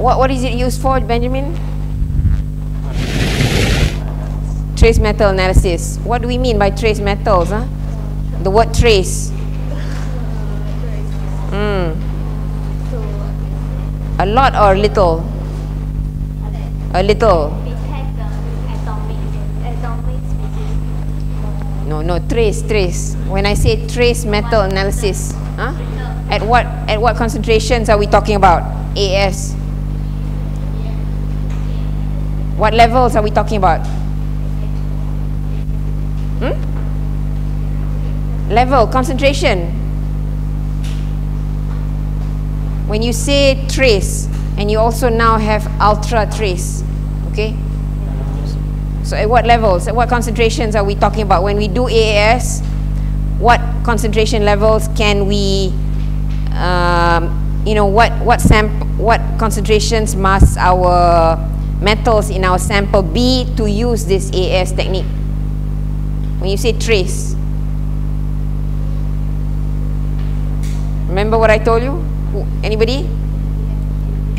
what, what is it used for, Benjamin? Trace metal analysis. What do we mean by trace metals? Huh? The word trace. Mm. A lot or little? A little. No, no, trace, trace. When I say trace metal analysis, huh? At what at what concentrations are we talking about? AS. What levels are we talking about? Hmm? Level, concentration. When you say trace, and you also now have ultra trace, okay? So at what levels, at what concentrations are we talking about? When we do AAS, what concentration levels can we, um, you know, what, what, sample, what concentrations must our metals in our sample be to use this AAS technique? When you say trace, remember what I told you? Anybody?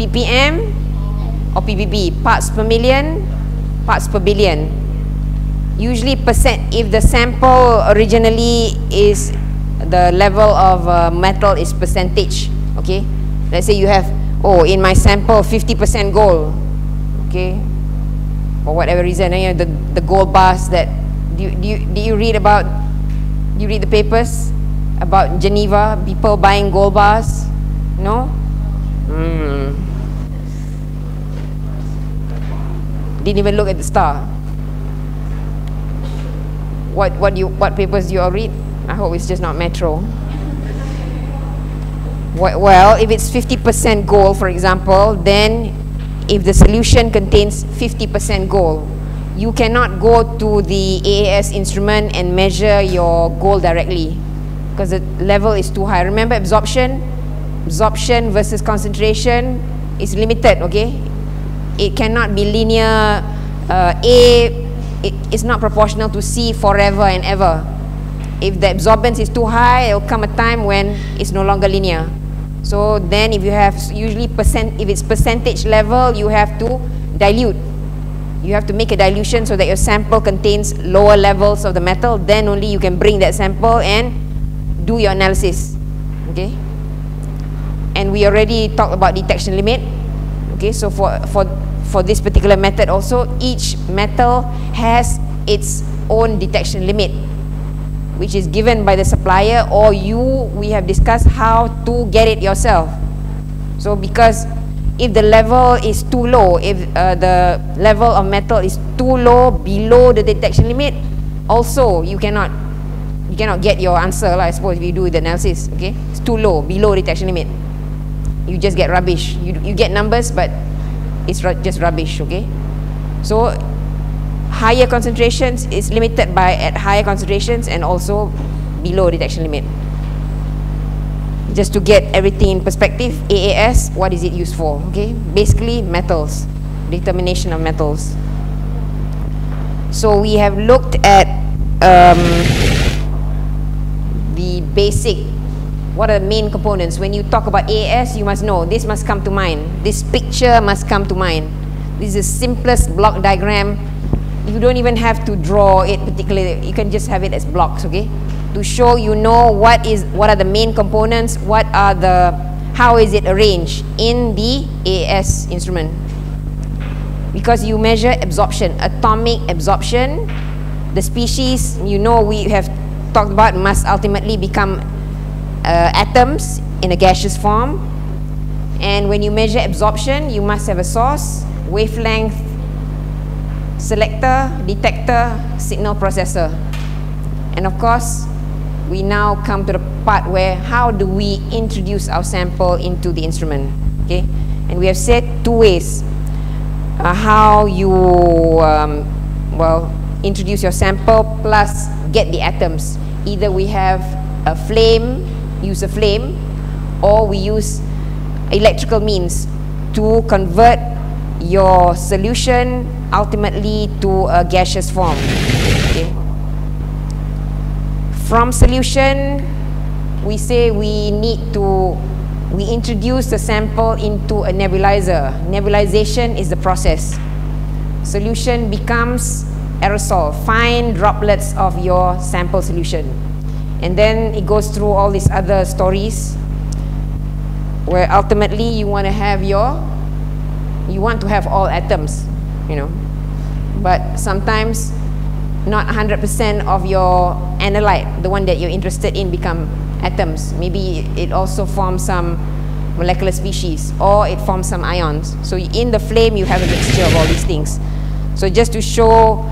ppm or ppb, parts per million, parts per billion. Usually percent, if the sample originally is the level of uh, metal is percentage, okay? Let's say you have, oh, in my sample 50% gold, okay? For whatever reason, you know, the, the gold bars that, do you, do, you, do you read about, do you read the papers about Genneva, people buying gold bars? No? Mm. Didn't even look at the star. What what you what papers do you all read? I hope it's just not Metro. Well, if it's 50% gold, for example, then if the solution contains 50% gold, you cannot go to the AAS instrument and measure your gold directly because the level is too high. Remember absorption? absorption versus concentration is limited okay it cannot be linear uh, A it is not proportional to C forever and ever if the absorbance is too high there will come a time when it's no longer linear so then if you have usually percent if it's percentage level you have to dilute. You have to make a dilution so that your sample contains lower levels of the metal. Then only you can bring that sample and do your analysis. Okay? And we already talked about detection limit. Okay? So for for for this particular method also each metal has its own detection limit which is given by the supplier or you we have discussed how to get it yourself. So because if the level is too low if uh, the level of metal is too low below the detection limit also you cannot you cannot get your answer I suppose if you do the analysis okay? It's too low below detection limit. You just get rubbish. You, you get numbers but it's just rubbish okay? So higher concentrations is limited by at higher concentrations and also below detection limit. Just to get everything in perspective AAS what is it used for? Okay basically metals determination of metals. So we have looked at um, the basic what are the main components? When you talk about AAS, you must know this must come to mind. This picture must come to mind. This is the simplest block diagram you don't even have to draw it particularly you can just have it as blocks okay? To show you know what is what are the main components what are the how is it arranged in the AAS instrument. Because you measure absorption atomic absorption the species you know we have talked about must ultimately become uh, atoms in a gaseous form. And when you measure absorption you must have a source wavelength selector detector signal processor. And of course we now come to the part where how do we introduce our sample into the instrument okay? And we have said two ways uh, how you um, well introduce your sample plus get the atoms. Either we have a flame use a flame or we use electrical means to convert your solution ultimately to a gaseous form okay. from solution we say we need to we introduce the sample into a nebulizer. Nebulization is the process. Solution becomes aerosol, fine droplets of your sample solution. And then it goes through all these other stories where ultimately you want to have your, you want to have all atoms, you know. But sometimes not 100% of your analyte, the one that you're interested in, become atoms. Maybe it also forms some molecular species or it forms some ions. So in the flame, you have a mixture of all these things. So just to show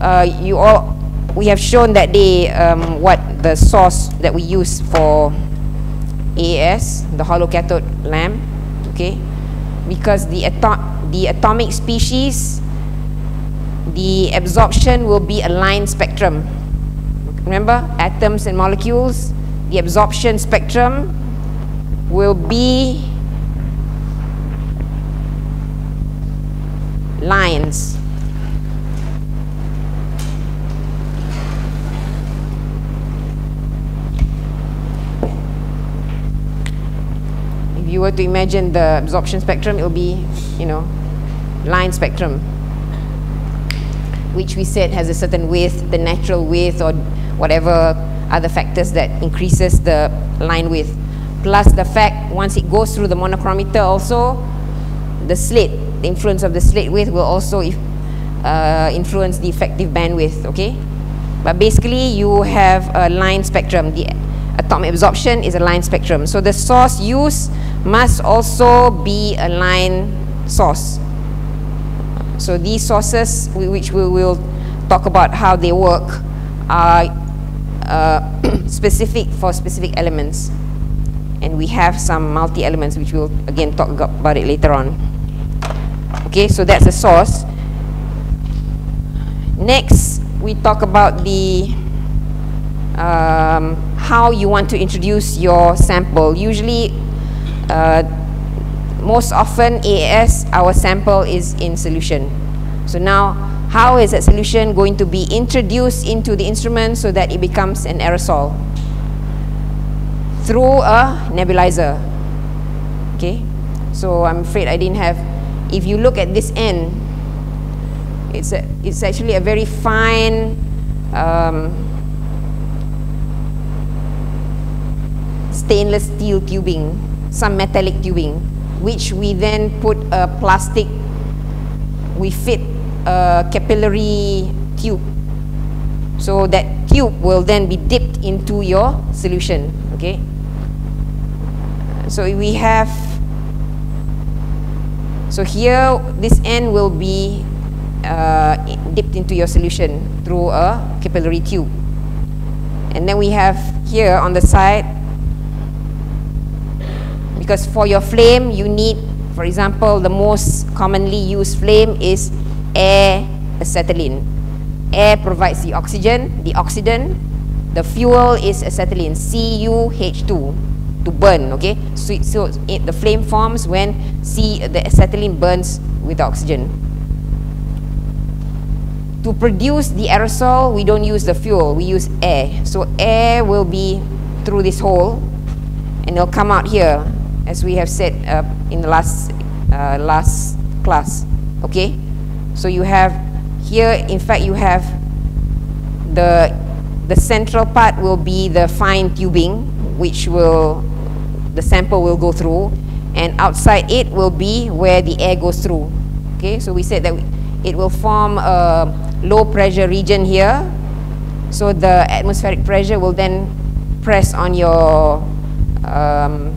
uh, you all, we have shown that day um, what the source that we use for AAS, the hollow cathode lamp, okay? Because the, ato the atomic species, the absorption will be a line spectrum. Remember, atoms and molecules, the absorption spectrum will be lines. You were to imagine the absorption spectrum, it will be, you know, line spectrum, which we said has a certain width, the natural width or whatever other factors that increases the line width. Plus the fact once it goes through the monochromator also, the slit, the influence of the slit width will also uh, influence the effective bandwidth, okay? But basically you have a line spectrum. The atomic absorption is a line spectrum. So the source used must also be a line source. So these sources, which we will talk about how they work, are uh, specific for specific elements. And we have some multi-elements which we'll again talk about it later on. Okay, so that's the source. Next, we talk about the um, how you want to introduce your sample. Usually, uh, most often AAS, our sample is in solution. So now how is that solution going to be introduced into the instrument so that it becomes an aerosol? Through a nebulizer. Okay, so I'm afraid I didn't have, if you look at this end, it's, a, it's actually a very fine um, stainless steel tubing, some metallic tubing, which we then put a plastic, we fit a capillary tube. So that tube will then be dipped into your solution. Okay. So we have. So here, this end will be uh, dipped into your solution through a capillary tube. And then we have here on the side, because for your flame, you need, for example, the most commonly used flame is air acetylene. Air provides the oxygen, the oxidant. The fuel is acetylene, C2H2, to burn, okay? So, so it, the flame forms when C, the acetylene burns with oxygen. To produce the aerosol, we don't use the fuel, we use air. So air will be through this hole and it'll come out here as we have said uh, in the last, uh, last class, okay? So you have here, in fact, you have the, the central part will be the fine tubing, which will, the sample will go through, and outside it will be where the air goes through. Okay, so we said that it will form a low pressure region here. So the atmospheric pressure will then press on your um,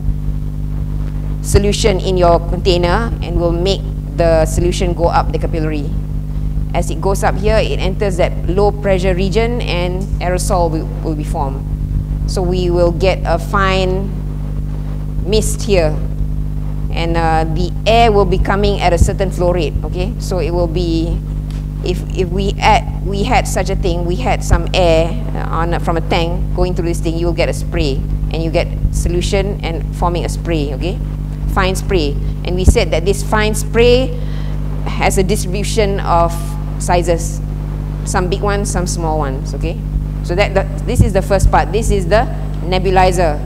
solution in your container and will make the solution go up the capillary. As it goes up here, it enters that low pressure region and aerosol will, will be formed. So we will get a fine mist here and uh, the air will be coming at a certain flow rate, okay? So it will be, if, if we, add, we had such a thing, we had some air on, from a tank going through this thing, you will get a spray and you get solution and forming a spray, okay? Fine spray. And we said that this fine spray has a distribution of sizes. Some big ones, some small ones, okay? So that this is the first part. This is the nebulizer.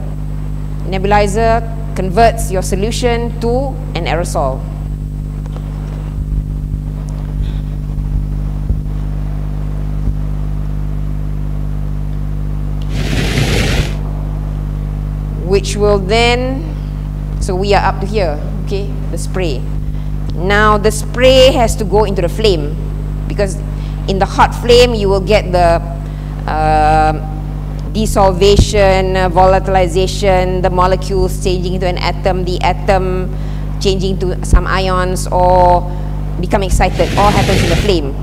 Nebulizer converts your solution to an aerosol. which will then, so we are up to here, okay, the spray. Now the spray has to go into the flame because in the hot flame you will get the uh, desolvation, uh, volatilization, the molecules changing into an atom, the atom changing to some ions or become excited, all happens in the flame.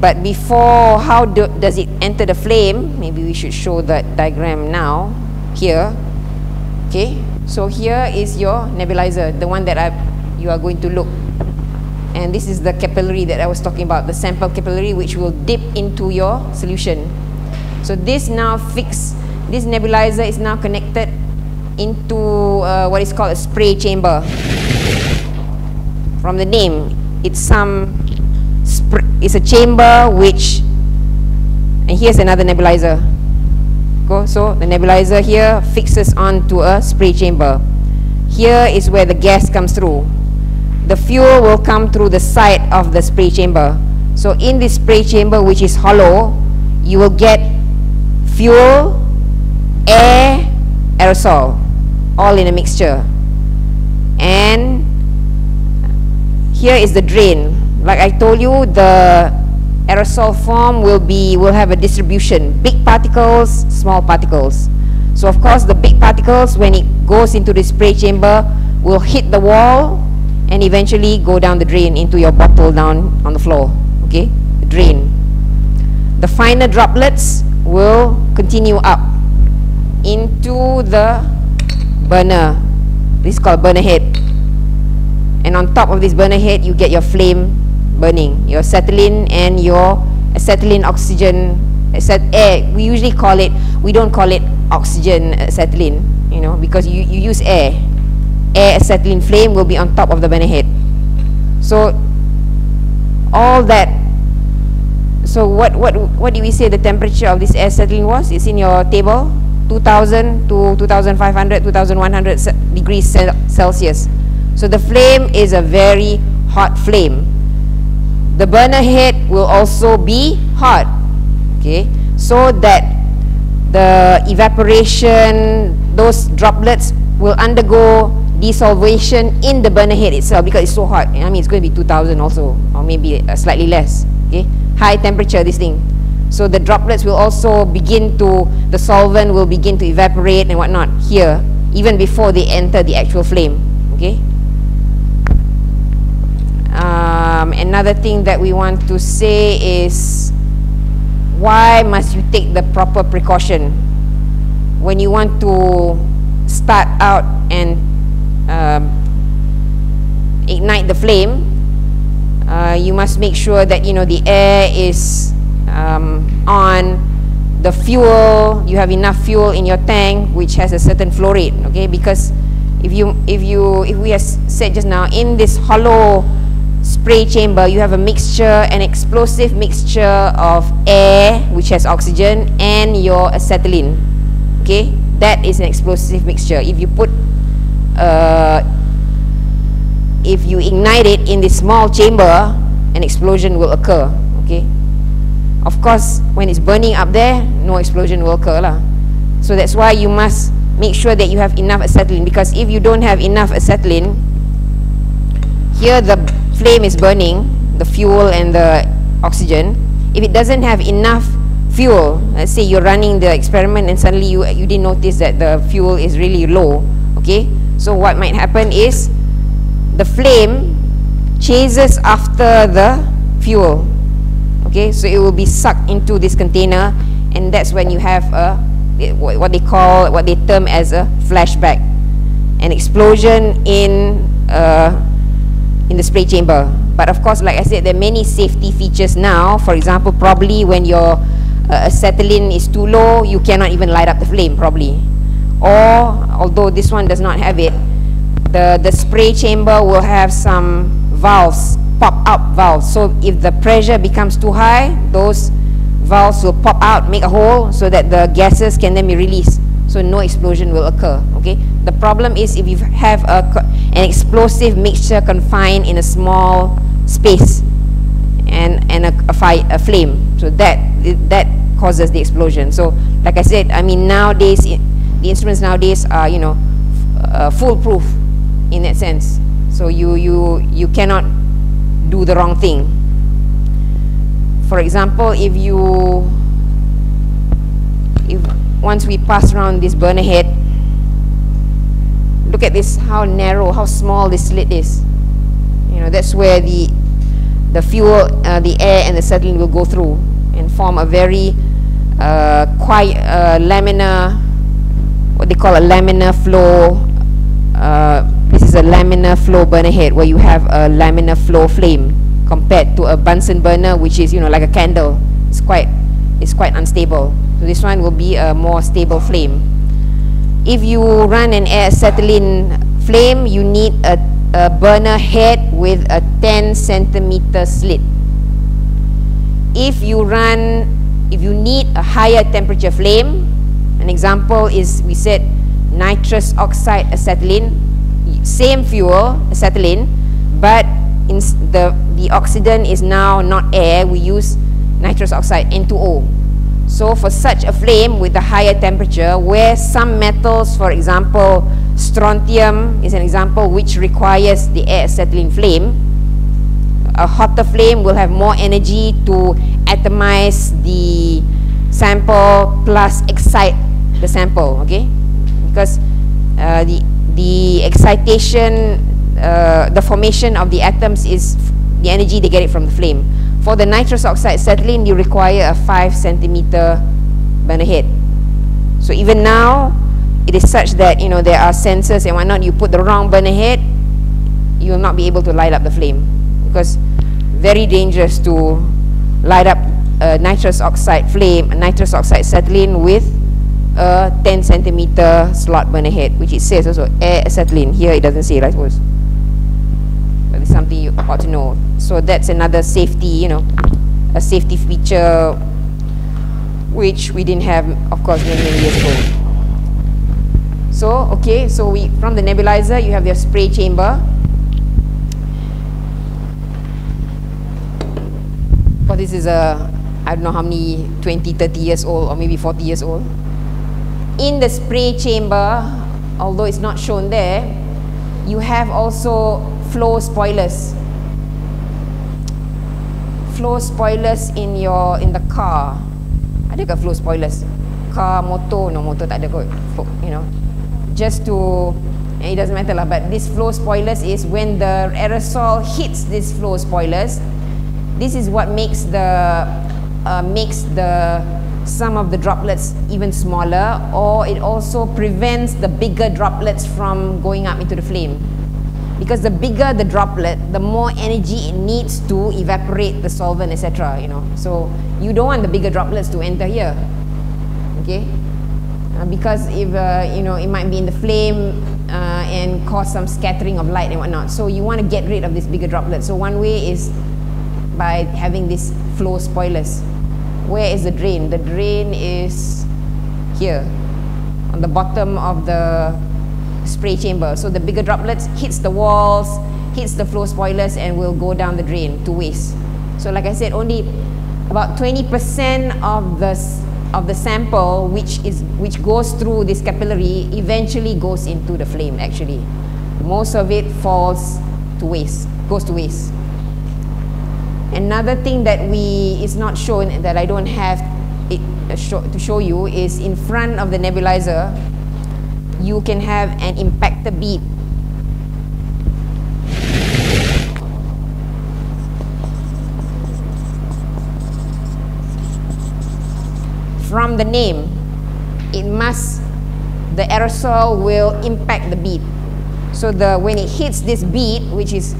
but before, how do, does it enter the flame? Maybe we should show that diagram now, here. Okay, so here is your nebulizer, the one that I, you are going to look. And this is the capillary that I was talking about, the sample capillary which will dip into your solution. So this now fix, this nebulizer is now connected into uh, what is called a spray chamber. From the name, it's some it's a chamber which and here's another nebulizer go so the nebulizer here fixes onto a spray chamber. Here is where the gas comes through. The fuel will come through the side of the spray chamber. So in this spray chamber which is hollow you will get fuel air aerosol all in a mixture. And here is the drain. Like I told you, the aerosol form will be will have a distribution: big particles, small particles. So of course, the big particles, when it goes into the spray chamber, will hit the wall and eventually go down the drain into your bottle down on the floor. Okay, the drain. The finer droplets will continue up into the burner. This is called burner head. And on top of this burner head, you get your flame burning. Your acetylene and your acetylene oxygen acet air we usually call it we don't call it oxygen acetylene you know because you, you use air. Air acetylene flame will be on top of the burner head so all that so what what what do we say the temperature of this air acetylene was? It's in your table 2000 to 2500 2100 degrees celsius. So the flame is a very hot flame the burner head will also be hot. Okay? So that the evaporation those droplets will undergo desolvation in the burner head itself because it's so hot. I mean it's going to be 2000 also or maybe uh, slightly less. Okay? High temperature this thing. So the droplets will also begin to the solvent will begin to evaporate and whatnot here even before they enter the actual flame. Okay another thing that we want to say is why must you take the proper precaution? When you want to start out and um, ignite the flame uh, you must make sure that you know the air is um, on. The fuel you have enough fuel in your tank which has a certain flow rate okay? Because if you if you if we have said just now in this hollow spray chamber you have a mixture an explosive mixture of air which has oxygen and your acetylene. Okay? That is an explosive mixture. If you put uh, if you ignite it in this small chamber an explosion will occur. Okay? Of course when it's burning up there no explosion will occur lah. So that's why you must make sure that you have enough acetylene because if you don't have enough acetylene here the flame is burning, the fuel and the oxygen, if it doesn't have enough fuel, let's say you're running the experiment and suddenly you, you didn't notice that the fuel is really low, okay? So what might happen is the flame chases after the fuel, okay? So it will be sucked into this container and that's when you have a, what they call, what they term as a flashback, an explosion in spray chamber. But of course, like I said, there are many safety features now. For example, probably when your uh, acetylene is too low, you cannot even light up the flame, probably. Or, although this one does not have it, the, the spray chamber will have some valves, pop-up valves. So if the pressure becomes too high, those valves will pop out, make a hole, so that the gases can then be released. So no explosion will occur. Okay, the problem is if you have a, an explosive mixture confined in a small space and, and a, a, fire, a flame. So that, that causes the explosion. So like I said, I mean nowadays, the instruments nowadays are, you know, uh, foolproof in that sense. So you, you, you cannot do the wrong thing. For example, if you, if once we pass around this burner head, look at this, how narrow, how small this slit is. You know, that's where the, the fuel, uh, the air and the acetylene will go through and form a very uh, quite uh, laminar, what they call a laminar flow. Uh, this is a laminar flow burner head where you have a laminar flow flame compared to a Bunsen burner, which is you know like a candle. It's quite, it's quite unstable. So this one will be a more stable flame. If you run an acetylene flame, you need a, a burner head with a 10 centimeter slit. If you run if you need a higher temperature flame, an example is we said nitrous oxide acetylene, same fuel, acetylene, but in the, the oxidant is now not air, we use nitrous oxide, N2O. So for such a flame with a higher temperature, where some metals, for example, strontium is an example which requires the air acetylene flame, a hotter flame will have more energy to atomize the sample plus excite the sample okay because uh, the the excitation uh, the formation of the atoms is the energy they get it from the flame for the nitrous oxide acetylene you require a 5 centimeter burner head so even now it is such that you know there are sensors and whatnot you put the wrong burner head you will not be able to light up the flame because very dangerous to light up a nitrous oxide flame, a nitrous oxide acetylene with a 10 centimeter slot burner head, which it says also air acetylene. Here it doesn't say, I suppose. But it's something you ought to know. So that's another safety, you know, a safety feature which we didn't have, of course, many, many years ago. So, okay, so we from the nebulizer, you have your spray chamber. Because this is a, I don't know how many, 20, 30 years old or maybe 40 years old. In the spray chamber, although it's not shown there, you have also flow spoilers. Flow spoilers in your in the car. Ada ke flow spoilers? Car, motor, no motor tak ada kot. You know, just to it doesn't matter lah. But this flow spoilers is when the aerosol hits these flow spoilers, this is what makes the uh, makes the some of the droplets even smaller or it also prevents the bigger droplets from going up into the flame because the bigger the droplet the more energy it needs to evaporate the solvent etc you know so you don't want the bigger droplets to enter here okay uh, because if uh, you know it might be in the flame uh, and cause some scattering of light and whatnot so you want to get rid of this bigger droplet so one way is by having these flow spoilers. Where is the drain? The drain is here on the bottom of the spray chamber. So the bigger droplets hits the walls, hits the flow spoilers and will go down the drain to waste. So like I said, only about 20% of the of the sample which is which goes through this capillary eventually goes into the flame actually. Most of it falls to waste, goes to waste. Another thing that we is not shown that I don't have it uh, show, to show you is in front of the nebulizer, you can have an impactor bead. From the name, it must the aerosol will impact the bead. So the when it hits this bead, which is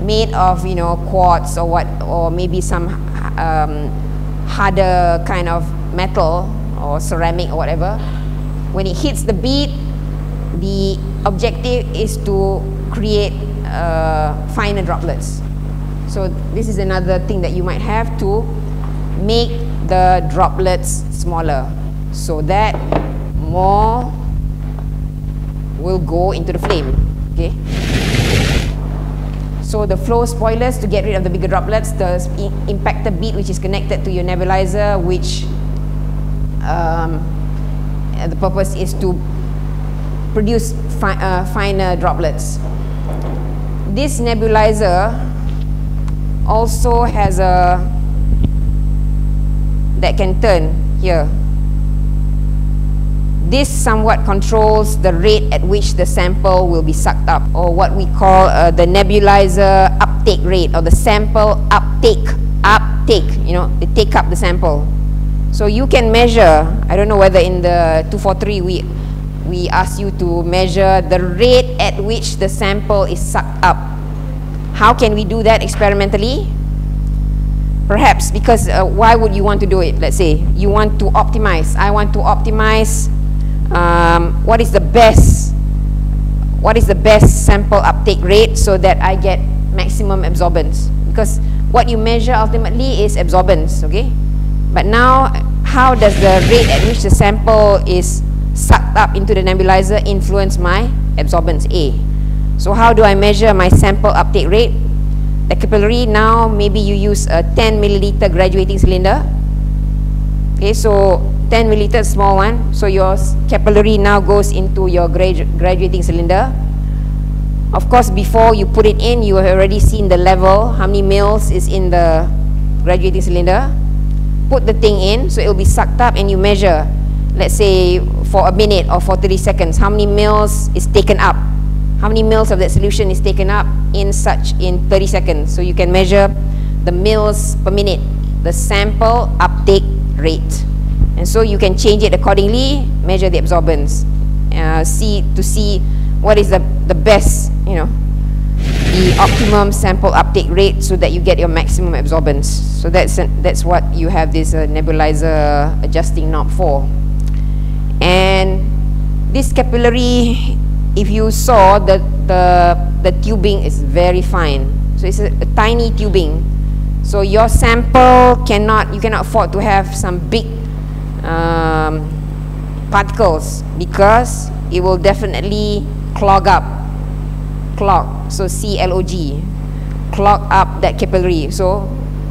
made of you know quartz or what or maybe some um, harder kind of metal or ceramic or whatever when it hits the bead the objective is to create uh, finer droplets so this is another thing that you might have to make the droplets smaller so that more will go into the flame. Okay. So the flow spoilers to get rid of the bigger droplets, the impactor bead which is connected to your nebulizer, which um, the purpose is to produce fi uh, finer droplets. This nebulizer also has a that can turn here this somewhat controls the rate at which the sample will be sucked up, or what we call uh, the nebulizer uptake rate, or the sample uptake. Uptake, you know, they take up the sample. So you can measure, I don't know whether in the 243 we, we ask you to measure the rate at which the sample is sucked up. How can we do that experimentally? Perhaps because uh, why would you want to do it? Let's say you want to optimize. I want to optimize um, what is the best what is the best sample uptake rate so that I get maximum absorbance because what you measure ultimately is absorbance okay but now how does the rate at which the sample is sucked up into the nebulizer influence my absorbance A. So how do I measure my sample uptake rate? The capillary now maybe you use a 10 milliliter graduating cylinder. Okay so 10 milliliter small one. So your capillary now goes into your gradu graduating cylinder. Of course before you put it in you have already seen the level how many mils is in the graduating cylinder. Put the thing in so it will be sucked up and you measure. Let's say for a minute or for 30 seconds. How many mils is taken up? How many mils of that solution is taken up in such in 30 seconds? So you can measure the mils per minute the sample uptake rate. And so you can change it accordingly measure the absorbance uh, see to see what is the, the best you know the optimum sample uptake rate so that you get your maximum absorbance. So that's that's what you have this uh, nebulizer adjusting knob for and this capillary if you saw the the the tubing is very fine. So it's a, a tiny tubing. So your sample cannot you cannot afford to have some big um, particles because it will definitely clog up. Clog. So C-L-O-G clog up that capillary. So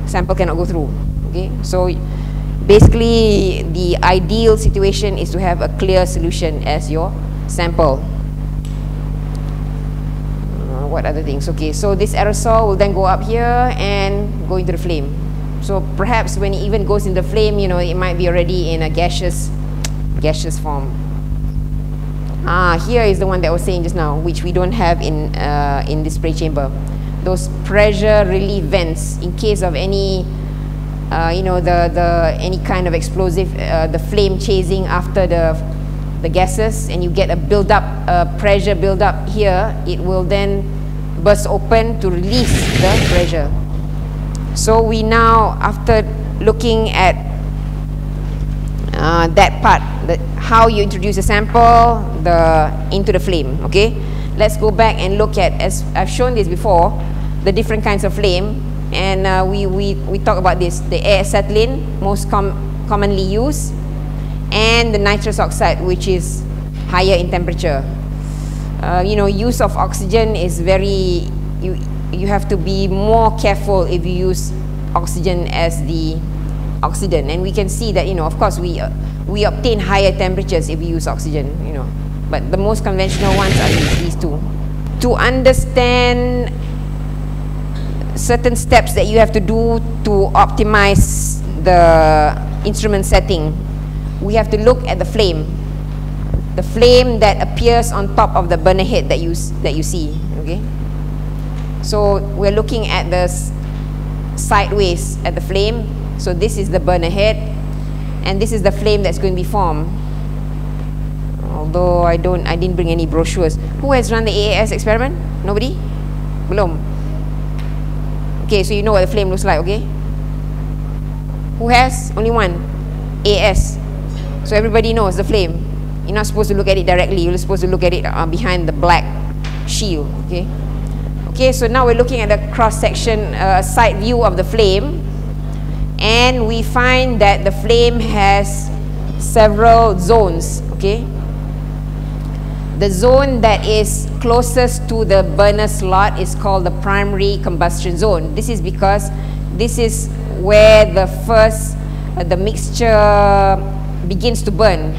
sample cannot go through. Okay? So basically the ideal situation is to have a clear solution as your sample uh, what other things okay so this aerosol will then go up here and go into the flame so perhaps when it even goes in the flame, you know, it might be already in a gaseous, gaseous form. Ah, here is the one that I was saying just now, which we don't have in uh, in the spray chamber. Those pressure relief vents in case of any, uh, you know, the the any kind of explosive, uh, the flame chasing after the the gases, and you get a build up, uh, pressure build up here. It will then burst open to release the pressure. So we now, after looking at uh, that part, the, how you introduce a sample the, into the flame, okay? Let's go back and look at, as I've shown this before, the different kinds of flame. And uh, we, we, we talk about this, the air acetylene, most com commonly used, and the nitrous oxide, which is higher in temperature. Uh, you know, use of oxygen is very, you, you have to be more careful if you use oxygen as the oxidant. And we can see that you know of course we uh, we obtain higher temperatures if we use oxygen you know. But the most conventional ones are these two. To understand certain steps that you have to do to optimize the instrument setting we have to look at the flame the flame that appears on top of the burner head that you that you see okay so we're looking at the sideways at the flame. So this is the burner head and this is the flame that's going to be formed. Although I don't, I didn't bring any brochures. Who has run the AAS experiment? Nobody? Belum? Okay, so you know what the flame looks like, okay? Who has? Only one. AS. So everybody knows the flame. You're not supposed to look at it directly. You're supposed to look at it uh, behind the black shield, okay? Okay, so now we're looking at the cross-section uh, side view of the flame and we find that the flame has several zones, okay? The zone that is closest to the burner slot is called the primary combustion zone. This is because this is where the first, uh, the mixture begins to burn.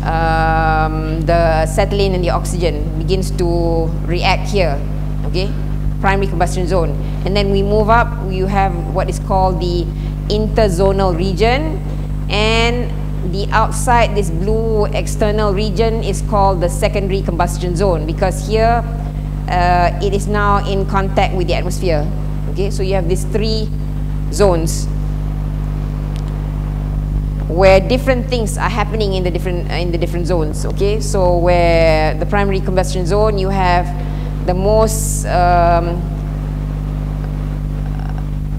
Um, the acetylene and the oxygen begins to react here, okay? Primary combustion zone. And then we move up, you have what is called the interzonal region and the outside this blue external region is called the secondary combustion zone because here uh, it is now in contact with the atmosphere. Okay so you have these three zones where different things are happening in the different uh, in the different zones okay? So where the primary combustion zone you have the most um,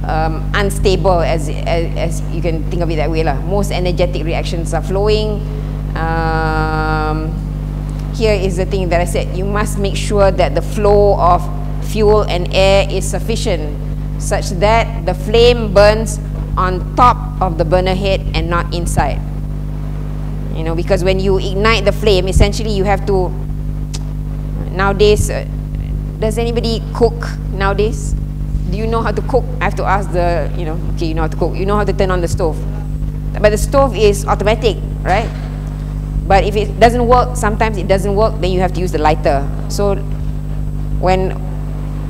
um, unstable as, as, as you can think of it that way lah. Most energetic reactions are flowing. Um, here is the thing that I said, you must make sure that the flow of fuel and air is sufficient such that the flame burns on top of the burner head and not inside. You know, because when you ignite the flame, essentially you have to, nowadays, uh, does anybody cook nowadays? Do you know how to cook? I have to ask the, you know, okay, you know how to cook. You know how to turn on the stove. But the stove is automatic, right? But if it doesn't work, sometimes it doesn't work, then you have to use the lighter. So when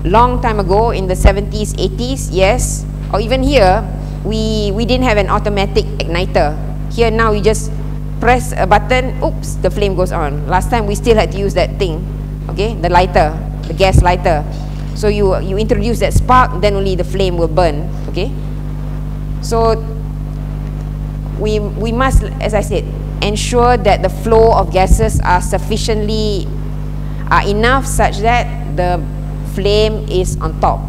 long time ago in the 70s, 80s, yes, or even here, we, we didn't have an automatic igniter. Here now we just press a button, oops, the flame goes on. Last time we still had to use that thing, okay, the lighter, the gas lighter. So you, you introduce that spark, then only the flame will burn. Okay? So we, we must, as I said, ensure that the flow of gases are sufficiently, are enough such that the flame is on top.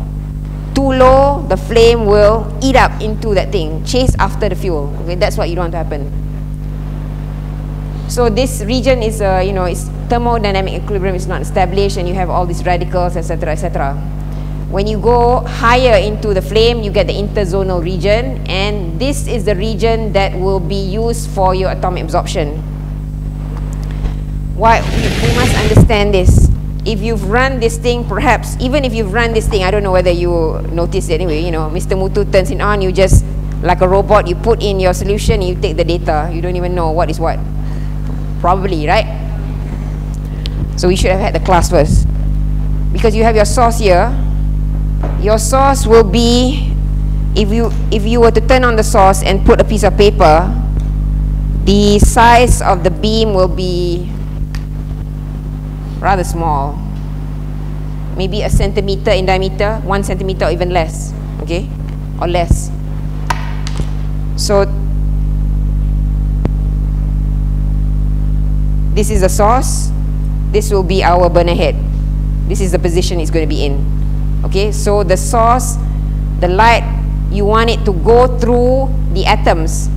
Too low, the flame will eat up into that thing, chase after the fuel. Okay, that's what you don't want to happen. So this region is, uh, you know, is thermodynamic equilibrium is not established and you have all these radicals, etc., etc. When you go higher into the flame, you get the interzonal region and this is the region that will be used for your atomic absorption. Why, we, must understand this. If you've run this thing, perhaps, even if you've run this thing, I don't know whether you noticed it anyway, you know, Mr. Mutu turns it on, you just, like a robot, you put in your solution, you take the data, you don't even know what is what. Probably, right? So we should have had the class first. Because you have your source here. Your source will be, if you, if you were to turn on the source and put a piece of paper, the size of the beam will be rather small. Maybe a centimeter in diameter, one centimeter or even less, okay? Or less. So, this is the source this will be our burner head. This is the position it's going to be in. Okay, so the source, the light, you want it to go through the atoms.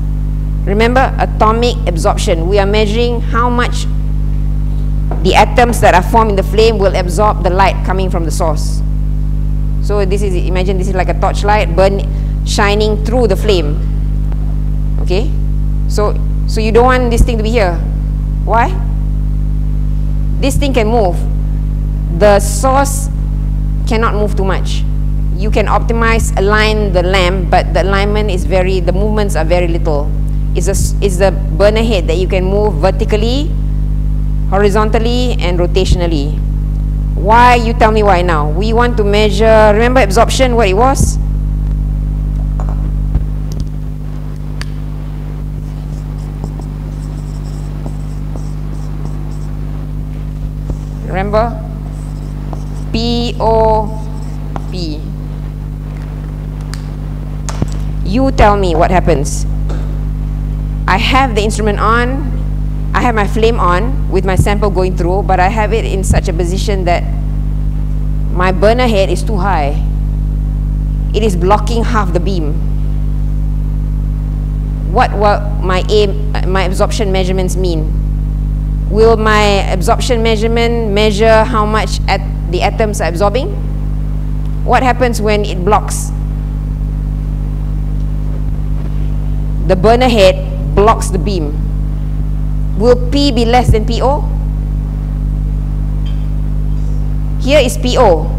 Remember, atomic absorption. We are measuring how much the atoms that are formed in the flame will absorb the light coming from the source. So this is, imagine this is like a torchlight burn, shining through the flame. Okay, so so you don't want this thing to be here. Why? This thing can move. The source cannot move too much. You can optimize, align the lamp, but the alignment is very, the movements are very little. It's, a, it's the burner head that you can move vertically, horizontally, and rotationally. Why? You tell me why now. We want to measure, remember absorption, what it was? Remember? P O P. You tell me what happens. I have the instrument on, I have my flame on with my sample going through, but I have it in such a position that my burner head is too high. It is blocking half the beam. What will my aim, my absorption measurements mean? Will my absorption measurement measure how much at the atoms are absorbing? What happens when it blocks? The burner head blocks the beam. will P be less than PO? Here is PO.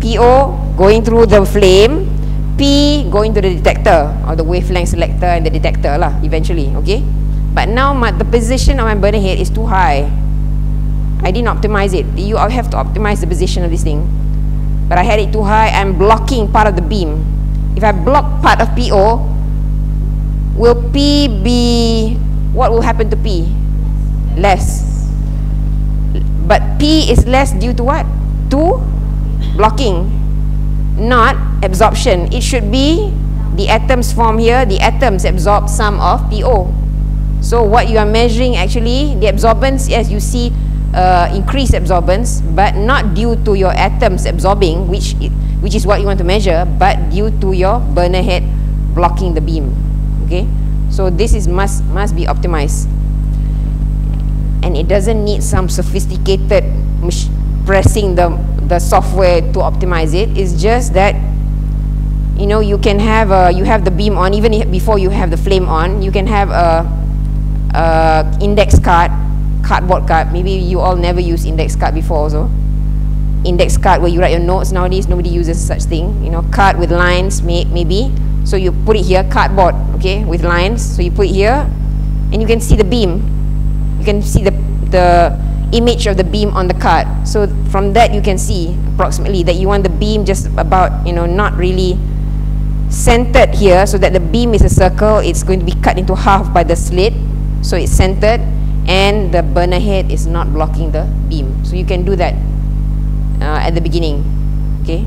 PO going through the flame, P going to the detector or the wavelength selector and the detector lah eventually, okay? But now my, the position of my burner head is too high. I didn't optimize it. You have to optimize the position of this thing. But I had it too high, I'm blocking part of the beam. If I block part of PO, will P be, what will happen to P? Less. But P is less due to what? To blocking, not absorption. It should be the atoms form here, the atoms absorb some of PO. So what you are measuring actually, the absorbance, as you see, uh, increased absorbance, but not due to your atoms absorbing, which which is what you want to measure, but due to your burner head blocking the beam. Okay, so this is must must be optimized, and it doesn't need some sophisticated pressing the the software to optimize it. It's just that you know you can have a, you have the beam on even before you have the flame on. You can have a, a index card cardboard card. Maybe you all never use index card before also. Index card where you write your notes nowadays, nobody uses such thing. You know, card with lines, may, maybe. So you put it here, cardboard, okay, with lines. So you put it here, and you can see the beam. You can see the, the image of the beam on the card. So from that you can see approximately that you want the beam just about, you know, not really centered here so that the beam is a circle. It's going to be cut into half by the slit. So it's centered and the burner head is not blocking the beam. So you can do that uh, at the beginning okay?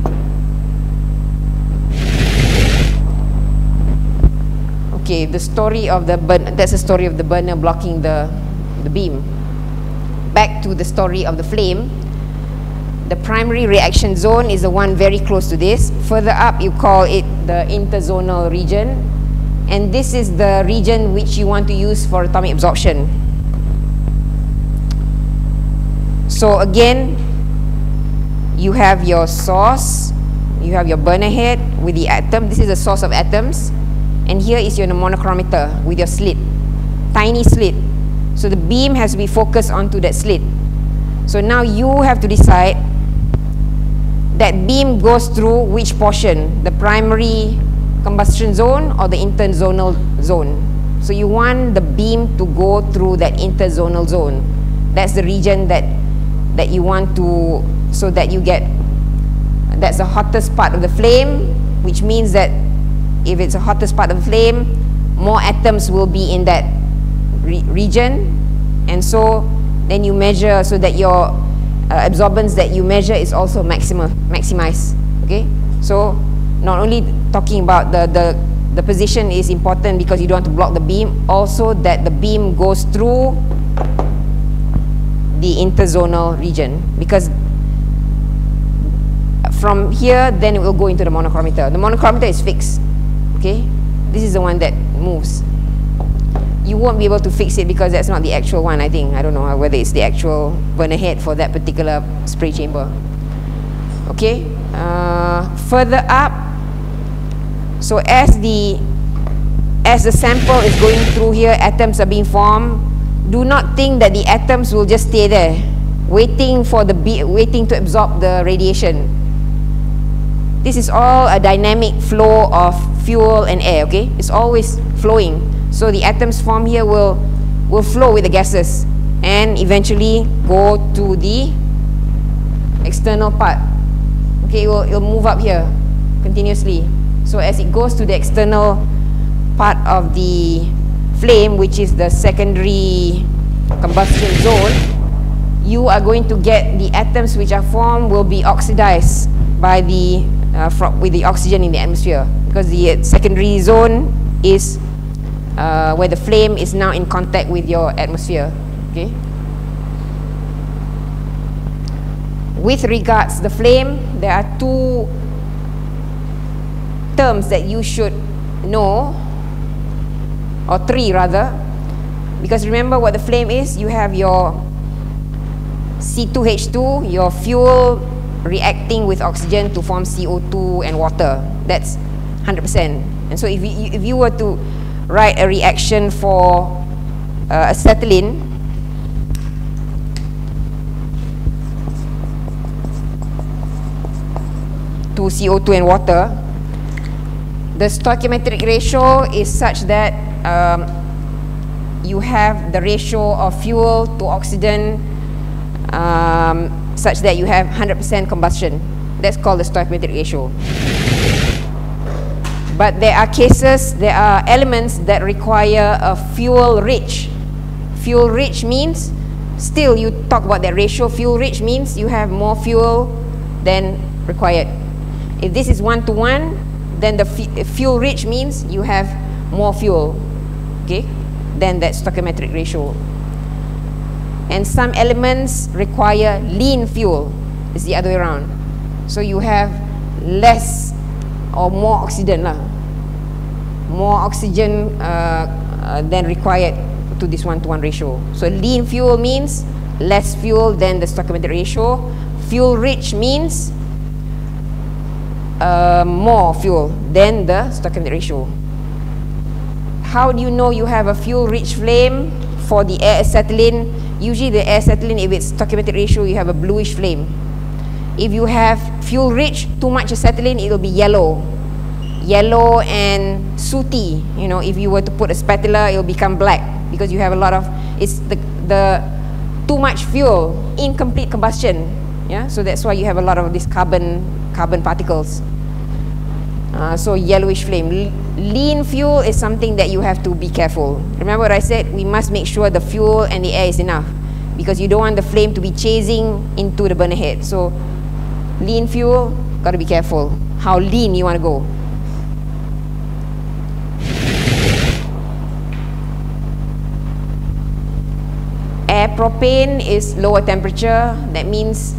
Okay the story of the burn that's the story of the burner blocking the the beam. Back to the story of the flame. The primary reaction zone is the one very close to this. Further up you call it the interzonal region and this is the region which you want to use for atomic absorption So again, you have your source, you have your burner head with the atom. This is the source of atoms. And here is your monochromator with your slit, tiny slit. So the beam has to be focused onto that slit. So now you have to decide that beam goes through which portion, the primary combustion zone or the interzonal zone. So you want the beam to go through that interzonal zone. That's the region that that you want to so that you get that's the hottest part of the flame which means that if it's the hottest part of the flame more atoms will be in that re region and so then you measure so that your uh, absorbance that you measure is also maximum maximized okay so not only talking about the the the position is important because you don't want to block the beam also that the beam goes through the interzonal region because from here then it will go into the monochromator. The monochromator is fixed okay? This is the one that moves. You won't be able to fix it because that's not the actual one I think. I don't know whether it's the actual burner head for that particular spray chamber. Okay? Uh, further up so as the as the sample is going through here atoms are being formed do not think that the atoms will just stay there waiting for the waiting to absorb the radiation. This is all a dynamic flow of fuel and air okay? It's always flowing. So the atoms formed here will will flow with the gases and eventually go to the external part. Okay it will, it will move up here continuously so as it goes to the external part of the flame which is the secondary combustion zone you are going to get the atoms which are formed will be oxidized by the uh, with the oxygen in the atmosphere. Because the secondary zone is uh, where the flame is now in contact with your atmosphere okay? With regards the flame there are two terms that you should know, or three rather, because remember what the flame is, you have your C2H2, your fuel reacting with oxygen to form CO2 and water. That's 100%. And so if you, if you were to write a reaction for uh, acetylene, to CO2 and water, the stoichiometric ratio is such that um, you have the ratio of fuel to oxygen um, such that you have 100% combustion. That's called the stoichiometric ratio. But there are cases, there are elements that require a fuel rich. Fuel rich means, still you talk about that ratio, fuel rich means you have more fuel than required. If this is one to one, then the fuel rich means you have more fuel, okay, than that stoichiometric ratio. And some elements require lean fuel, it's the other way around. So you have less or more oxygen lah. More oxygen uh, uh, than required to this one-to-one ratio. So lean fuel means less fuel than the stoichiometric ratio. Fuel rich means uh, more fuel than the stoichiometric ratio. How do you know you have a fuel-rich flame for the air acetylene? Usually the air acetylene, if it's stoichiometric ratio, you have a bluish flame. If you have fuel-rich, too much acetylene, it will be yellow. Yellow and sooty. You know, if you were to put a spatula, it will become black because you have a lot of, it's the, the too much fuel, incomplete combustion. Yeah, so that's why you have a lot of these carbon carbon particles. Uh, so yellowish flame. Lean fuel is something that you have to be careful. Remember what I said? We must make sure the fuel and the air is enough because you don't want the flame to be chasing into the burner head. So lean fuel, got to be careful how lean you want to go. Air propane is lower temperature. That means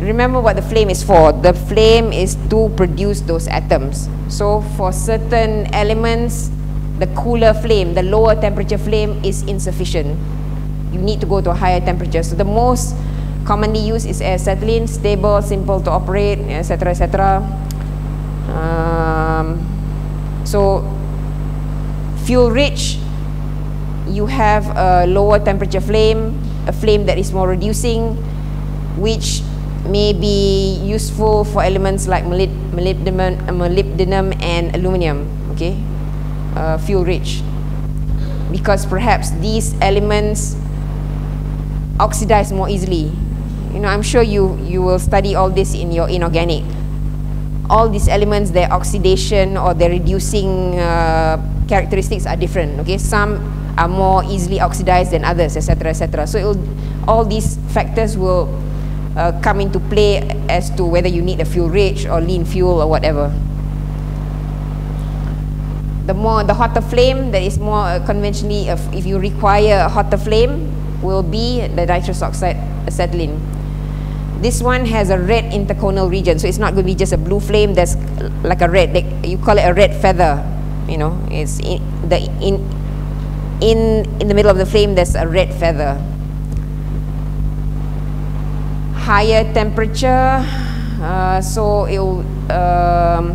remember what the flame is for. The flame is to produce those atoms. So for certain elements, the cooler flame, the lower temperature flame is insufficient. You need to go to a higher temperature. So the most commonly used is acetylene, stable, simple to operate, etc., etc. Um, so fuel rich, you have a lower temperature flame, a flame that is more reducing, which may be useful for elements like molybdenum, molybdenum and aluminium, okay, uh, fuel rich. Because perhaps these elements oxidize more easily. You know, I'm sure you, you will study all this in your inorganic. All these elements, their oxidation or their reducing uh, characteristics are different, okay. Some are more easily oxidized than others, etc., etc. So all these factors will uh, come into play as to whether you need a fuel rich or lean fuel or whatever. The more, the hotter flame that is more uh, conventionally, if, if you require a hotter flame, will be the nitrous oxide acetylene. This one has a red interconal region, so it's not going to be just a blue flame. That's like a red. You call it a red feather. You know, it's in the in in in the middle of the flame. There's a red feather higher temperature, uh, so it will um,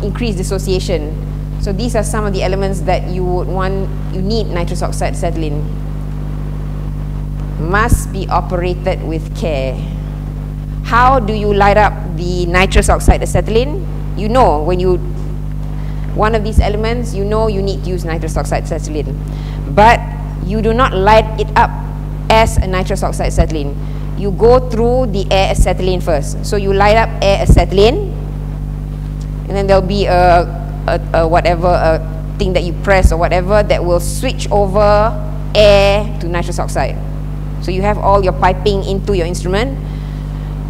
increase dissociation. So these are some of the elements that you would want, you need nitrous oxide acetylene. Must be operated with care. How do you light up the nitrous oxide acetylene? You know when you, one of these elements, you know you need to use nitrous oxide acetylene. But you do not light it up as a nitrous oxide acetylene you go through the air acetylene first. So you light up air acetylene, and then there'll be a, a, a whatever a thing that you press or whatever that will switch over air to nitrous oxide. So you have all your piping into your instrument,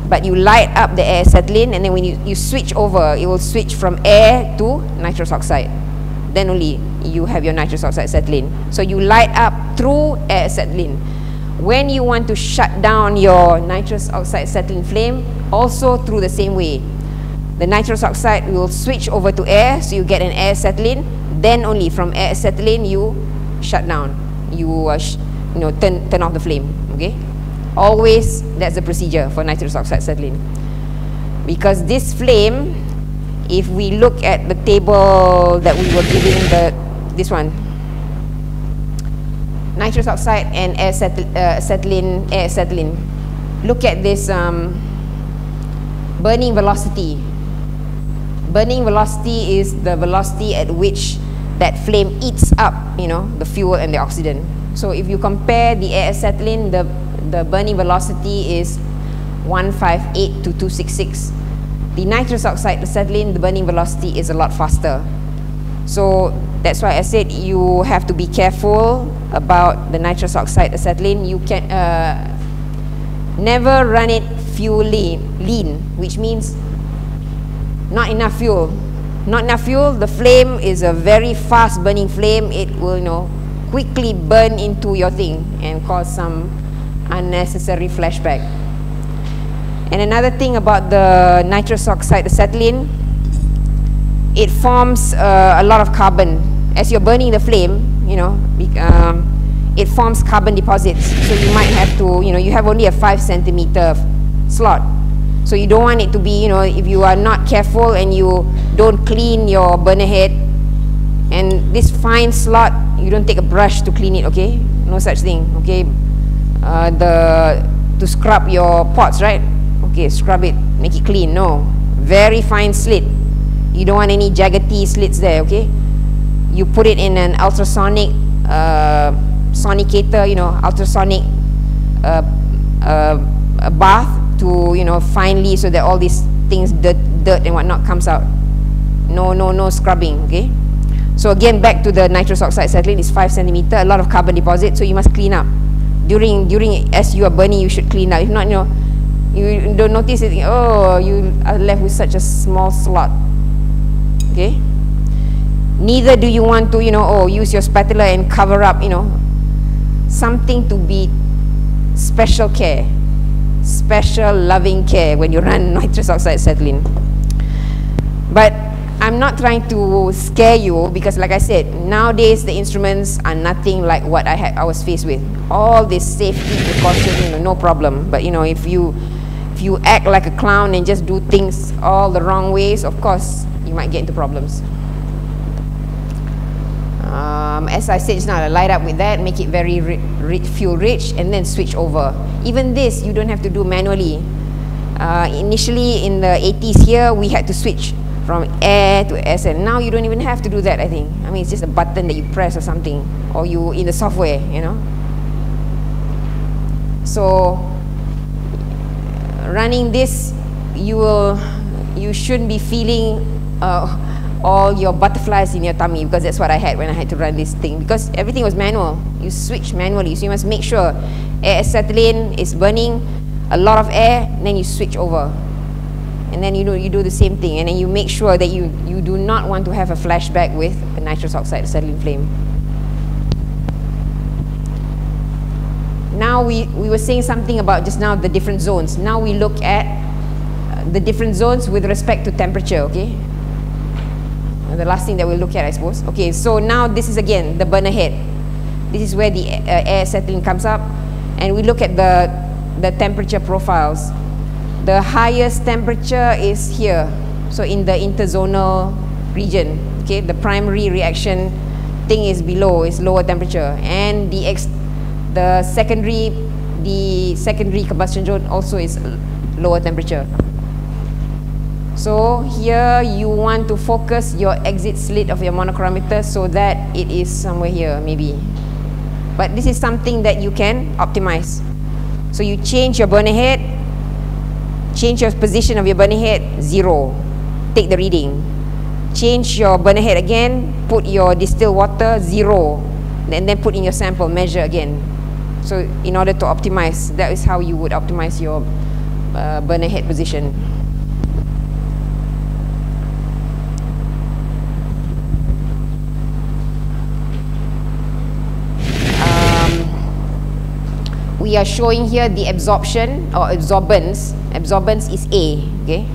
but you light up the air acetylene, and then when you, you switch over, it will switch from air to nitrous oxide. Then only you have your nitrous oxide acetylene. So you light up through air acetylene when you want to shut down your nitrous oxide acetylene flame, also through the same way. The nitrous oxide will switch over to air, so you get an air acetylene. Then only from air acetylene you shut down. You uh, you know turn turn off the flame. Okay, always that's the procedure for nitrous oxide acetylene. Because this flame, if we look at the table that we were giving the this one, nitrous oxide and uh, acetylene, air acetylene. Look at this um, burning velocity. burning velocity is the velocity at which that flame eats up, you know, the fuel and the oxidant. So if you compare the acetylene, the, the burning velocity is 158 to 266. The nitrous oxide acetylene, the burning velocity is a lot faster. So that's why I said you have to be careful about the nitrous oxide acetylene. You can uh, never run it fuel lean, which means not enough fuel. Not enough fuel, the flame is a very fast burning flame. It will, you know, quickly burn into your thing and cause some unnecessary flashback. And another thing about the nitrous oxide acetylene, it forms uh, a lot of carbon. As you're burning the flame, you know, um, it forms carbon deposits. So you might have to, you know, you have only a five centimeter slot. So you don't want it to be, you know, if you are not careful and you don't clean your burner head, and this fine slot, you don't take a brush to clean it, okay? No such thing, okay? Uh, the to scrub your pots, right? Okay, scrub it, make it clean. No, very fine slit. You don't want any jaggedy slits there, okay? You put it in an ultrasonic uh, sonicator, you know, ultrasonic uh, uh, bath to, you know, finely so that all these things, dirt, dirt and whatnot comes out. No, no, no scrubbing, okay? So again, back to the nitrous oxide acetylene is 5 centimeter, a lot of carbon deposit, so you must clean up. During, during as you are burning, you should clean up. If not, you know, you don't notice it oh you are left with such a small slot okay neither do you want to you know oh use your spatula and cover up you know. Something to be special care special loving care when you run nitrous oxide acetylene. But I'm not trying to scare you because like I said nowadays the instruments are nothing like what I had I was faced with. All this safety precaution you know no problem. But you know if you if you act like a clown and just do things all the wrong ways, of course, you might get into problems. Um, as I said, it's not a light up with that, make it very rich, fuel rich, and then switch over. Even this, you don't have to do manually. Uh, initially, in the 80s here, we had to switch from air to SN. Now you don't even have to do that, I think. I mean, it's just a button that you press or something, or you in the software, you know. So running this, you will, you shouldn't be feeling uh, all your butterflies in your tummy because that's what I had when I had to run this thing because everything was manual. You switch manually, so you must make sure air acetylene is burning a lot of air, then you switch over. And then you do, you do the same thing, and then you make sure that you, you do not want to have a flashback with a nitrous oxide acetylene flame. now we, we were saying something about just now the different zones. Now we look at uh, the different zones with respect to temperature, okay? Uh, the last thing that we'll look at, I suppose. Okay, so now this is again the burner head. This is where the uh, air acetylene comes up. And we look at the, the temperature profiles. The highest temperature is here. So in the interzonal region, okay? The primary reaction thing is below, is lower temperature. And the ex the secondary the secondary combustion zone also is lower temperature so here you want to focus your exit slit of your monochromator so that it is somewhere here maybe. But this is something that you can optimize. So you change your burner head change your position of your burner head zero. Take the reading. Change your burner head again put your distilled water zero. And then put in your sample measure again. So in order to optimize, that is how you would optimize your uh, burner head position. We are showing here the absorption or absorbance. Absorbance is A, okay?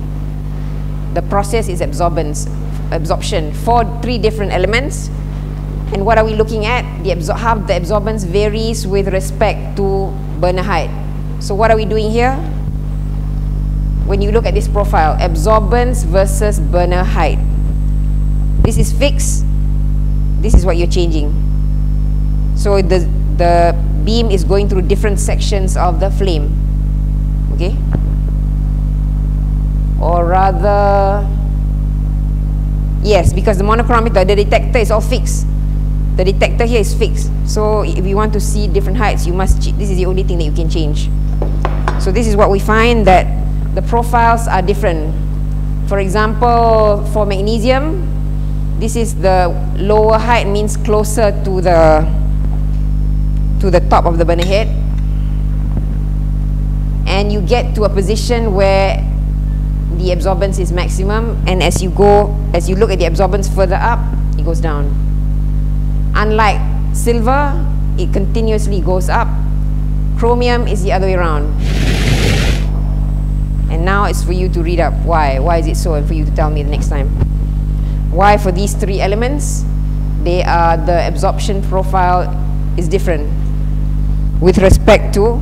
The process is absorbance, absorption for three different elements and what are we looking at? The how the absorbance varies with respect to burner height. So what are we doing here? When you look at this profile, absorbance versus burner height. This is fixed. This is what you're changing. So the, the beam is going through different sections of the flame. Okay? Or rather, Yes, because the monochromator, the detector is all fixed. The detector here is fixed. So if you want to see different heights, you must, this is the only thing that you can change. So this is what we find that the profiles are different. For example, for magnesium, this is the lower height means closer to the to the top of the burner head. And you get to a position where the absorbance is maximum. And as you go as you look at the absorbance further up it goes down. Unlike silver it continuously goes up. Chromium is the other way around. And now it's for you to read up why why is it so and for you to tell me the next time. Why for these three elements? They are the absorption profile is different with respect to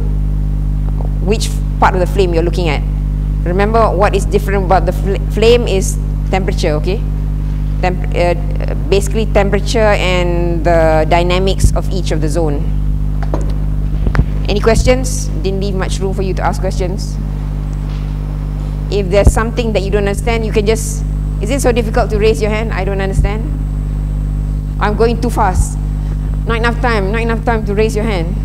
which part of the flame you're looking at. Remember what is different about the fl flame is temperature, okay? Temp uh, basically temperature and the dynamics of each of the zone. Any questions? Didn't leave much room for you to ask questions. If there's something that you don't understand, you can just, is it so difficult to raise your hand? I don't understand. I'm going too fast. Not enough time, not enough time to raise your hand.